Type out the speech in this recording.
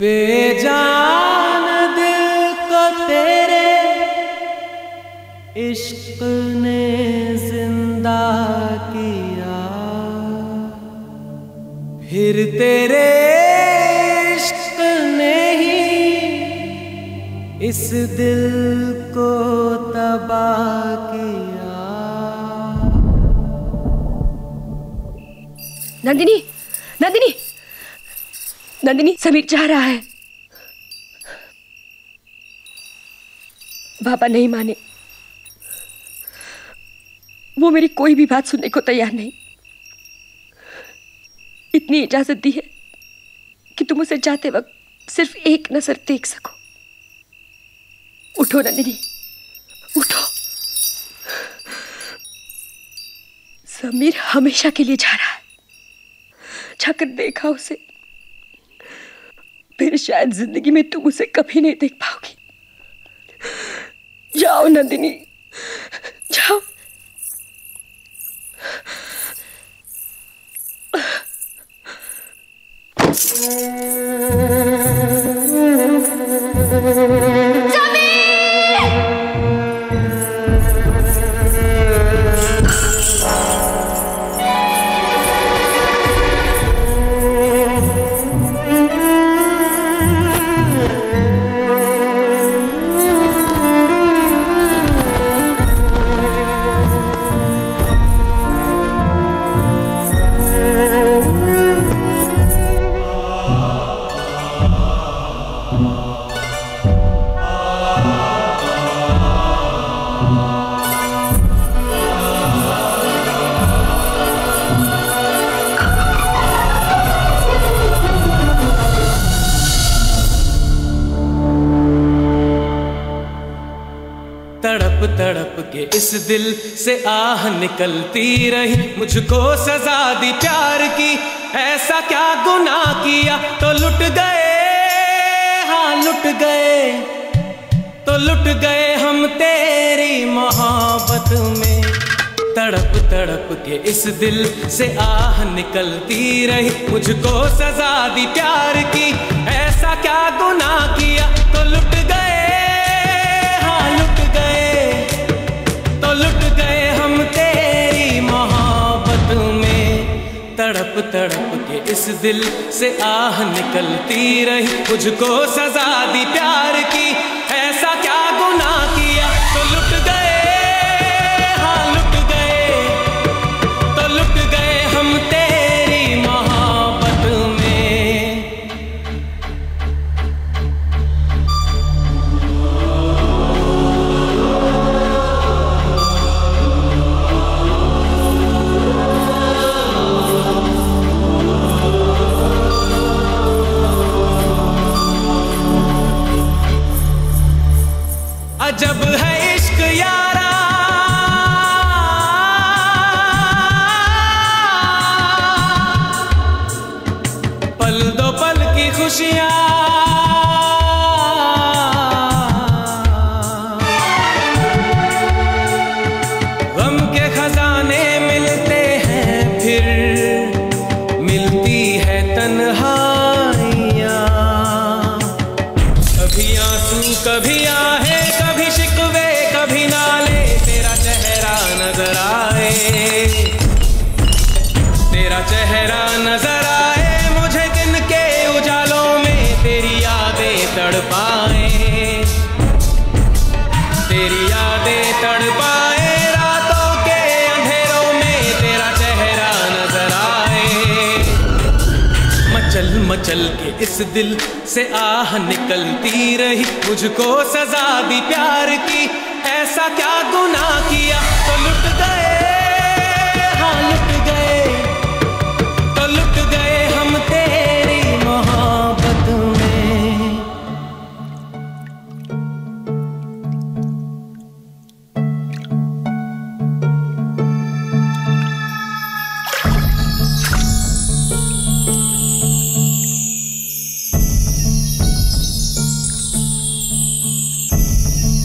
बेजान दिल को तेरे इश्क ने ज़िंदा किया। फिर तेरे इश्क ने ही इस दिल को तबाह किया। नंदिनी नंदिनी। नंदिनी, समीर जा रहा है। बाबा नहीं माने। वो मेरी कोई भी बात सुनने को तैयार नहीं। इतनी इजाज़त दी है कि तुम उसे जाते वक्त सिर्फ़ एक नज़र देख सको। उठो नंदिनी, उठो। समीर हमेशा के लिए जा रहा है। जाकर देखा उसे। फिर शायद ज़िंदगी में तुम उसे कभी नहीं देख पाओगी। जाओ नंदिनी। तड़प तड़प के इस दिल से आह निकलती रही। मुझको सजा दी प्यार की, ऐसा क्या गुनाह किया? तो लुट गए हाँ लुट गए। तो लुट गए हम तेरी मोहब्बत में। तड़प तड़प के इस दिल से आह निकलती रही। मुझको सजा दी प्यार की, ऐसा क्या गुनाह किया? तो लुट तड़प तड़प के इस दिल से आह निकलती रही। मुझको सजा दी प्यार की। ऐसा क्या अजब है इश्क यारा। पल दो पल की खुशियाँ। तेरा चेहरा नज़र आए, मुझे दिन के उजालों में तेरी यादें तड़पाए। तेरी यादें तड़पाए, रातों के अंधेरों में तेरा चेहरा नज़र आए। मचल मचल के इस दिल से आह निकलती रही, मुझको सजा दी प्यार की, ऐसा क्या गुनाह किया